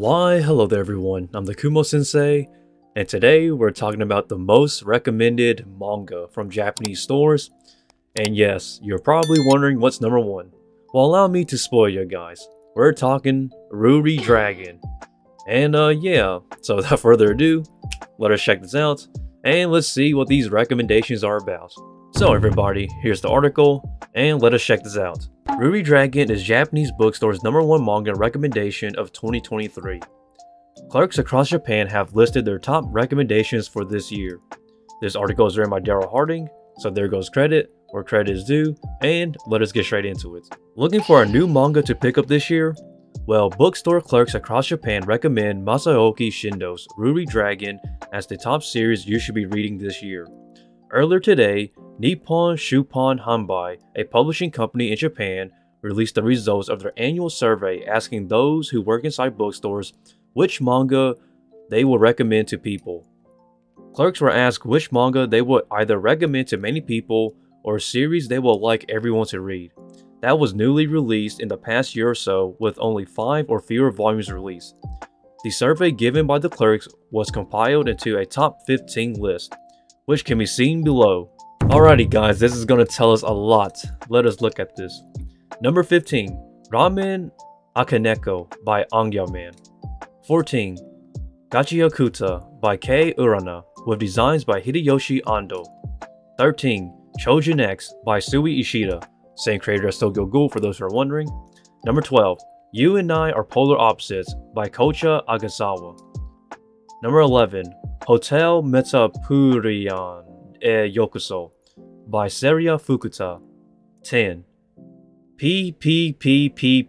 Why, hello there everyone, I'm the Kumo Sensei, and today we're talking about the most recommended manga from Japanese stores. And yes, you're probably wondering what's number one. Well, allow me to spoil you guys. We're talking Ruri Dragon. And uh, yeah, so without further ado, let us check this out, and let's see what these recommendations are about. So everybody, here's the article, and let us check this out. Ruri Dragon is Japanese bookstore's number one manga recommendation of 2023. Clerks across Japan have listed their top recommendations for this year. This article is written by Daryl Harding, so there goes credit where credit is due, and let us get straight into it. Looking for a new manga to pick up this year? Well, bookstore clerks across Japan recommend Masaoki Shindo's Ruri Dragon as the top series you should be reading this year. Earlier today, Nippon Shuppan Hanbai, a publishing company in Japan, released the results of their annual survey asking those who work inside bookstores which manga they will recommend to people. Clerks were asked which manga they would either recommend to many people or series they would like everyone to read. That was newly released in the past year or so with only 5 or fewer volumes released. The survey given by the clerks was compiled into a top 15 list, which can be seen below. Alrighty guys, this is going to tell us a lot. Let us look at this. Number 15, Ramen Akaneko by Man. 14, Gachiakuta by Kei Urana with designs by Hideyoshi Ando. 13, Chojin X by Sui Ishida, same creator as Tokyo Ghoul for those who are wondering. Number 12, You and I Are Polar Opposites by Kocha Agasawa. Number 11, Hotel Metapurian e eh, Yokuso by Seria Fukuta. 10. PPPPPP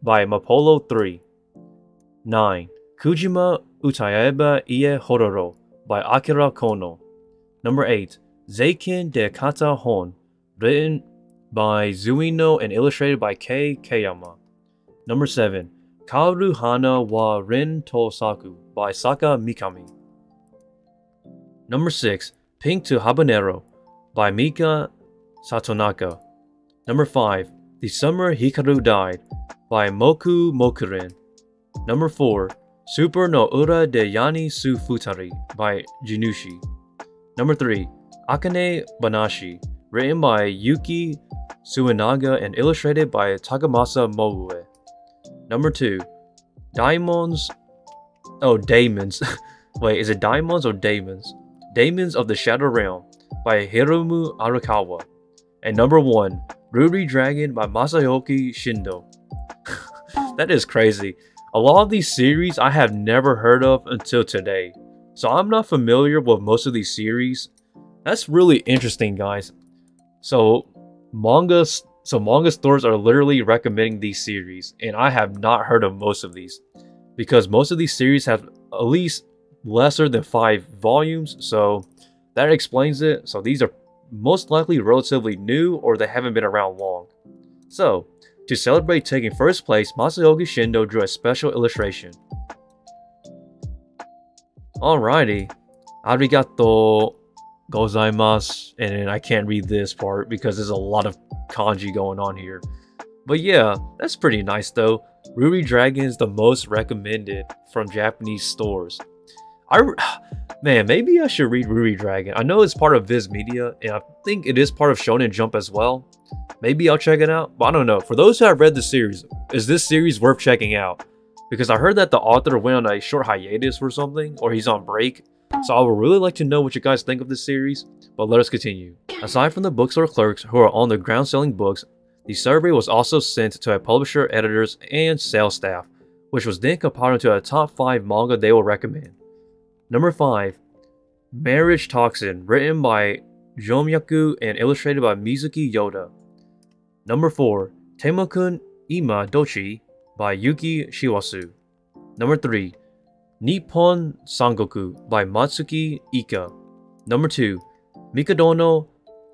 by Mapolo 3. 9. Kujima Utaeba Ie Hororo by Akira Kono. Number 8. Zeiken de Kata Hon, written by Zuino and illustrated by Kei Kayama. Number 7. Kaoru Hana wa Ren Tosaku by Saka Mikami. Number 6. Pink to Habanero by Mika Satonaka. Number 5. The Summer Hikaru Died by Moku Mokurin. Number 4. Super no Ura de Yani Su Futari by Jinushi. Number 3. Akane Banashi, written by Yuki Suenaga and illustrated by Takamasa Moue. Number 2. Diamonds. Oh, Daemons. Wait, is it Diamonds or Daemons? Daemons of the Shadow Realm by Hiromu Arakawa. And number 1. Ruri Dragon by Masaoki Shindo. that is crazy. A lot of these series I have never heard of until today. So I'm not familiar with most of these series that's really interesting, guys. So manga, so manga stores are literally recommending these series, and I have not heard of most of these because most of these series have at least lesser than five volumes. So that explains it. So these are most likely relatively new or they haven't been around long. So to celebrate taking first place, Masaoki Shindo drew a special illustration. Alrighty. Arigato gozaimasu, and I can't read this part because there's a lot of kanji going on here. But yeah, that's pretty nice though. Ruri Dragon is the most recommended from Japanese stores. I man, maybe I should read Ruri Dragon. I know it's part of Viz Media, and I think it is part of Shonen Jump as well. Maybe I'll check it out, but I don't know. For those who have read the series, is this series worth checking out? Because I heard that the author went on a short hiatus or something, or he's on break, so I would really like to know what you guys think of this series, but let us continue. Aside from the bookstore clerks who are on the ground selling books, the survey was also sent to a publisher, editors, and sales staff, which was then compiled into a top 5 manga they will recommend. Number 5. Marriage Toxin, written by Jomyaku and illustrated by Mizuki Yoda. Number 4. Temokun Ima Dochi by Yuki Shiwasu. Number 3. Nippon Sangoku by Matsuki Ika. Number 2. Mikadono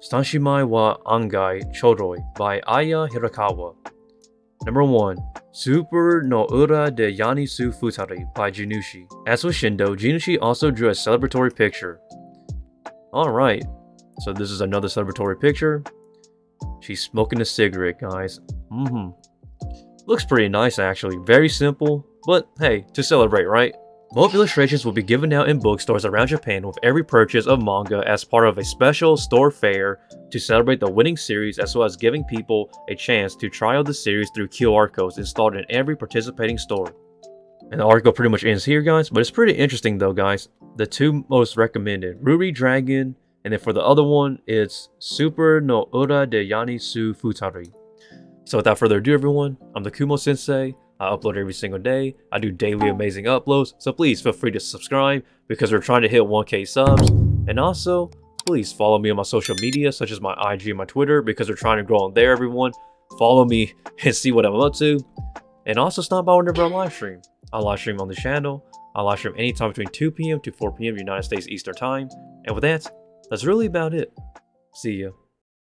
Sanshimai wa Angai Chodoi by Aya Hirakawa. Number 1. Super no Ura de Yanisu Futari by Jinushi. As with Shindo, Jinushi also drew a celebratory picture. Alright, so this is another celebratory picture. She's smoking a cigarette, guys. Mm-hmm. Looks pretty nice, actually. Very simple, But hey, to celebrate, right? Moe illustrations will be given out in bookstores around Japan with every purchase of manga as part of a special store fair to celebrate the winning series as well as giving people a chance to try out the series through QR codes installed in every participating store. And the article pretty much ends here guys, but it's pretty interesting though guys. The two most recommended, Ruri Dragon, and then for the other one, it's Super no Ura de Yani Su Futari. So without further ado everyone, I'm the Kumo Sensei, I upload every single day. I do daily amazing uploads, so please feel free to subscribe because we're trying to hit 1k subs. And also, please follow me on my social media such as my IG and my Twitter because we're trying to grow on there everyone. Follow me and see what I'm up to. And also stop by whenever I live stream. I live stream on the channel. I live stream anytime between 2 p.m. to 4 p.m. United States Eastern Time. And with that, that's really about it. See ya.